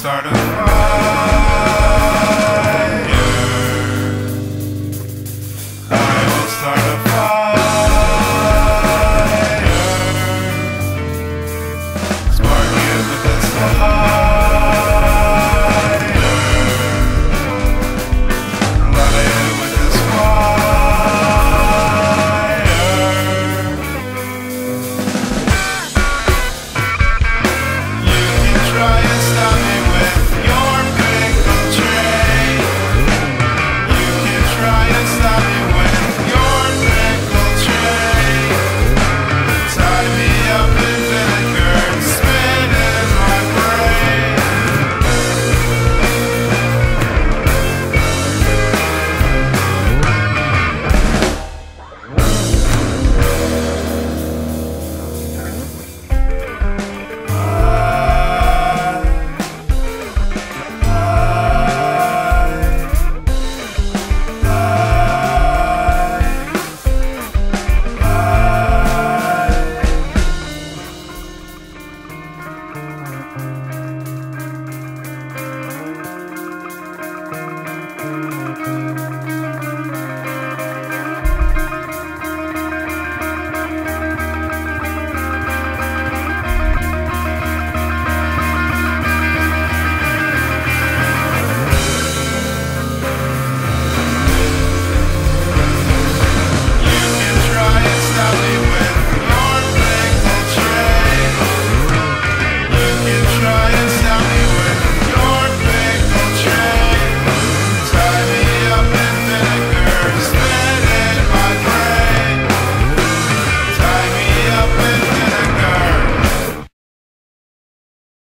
start a fire. I will start a fire. Spark the best its light.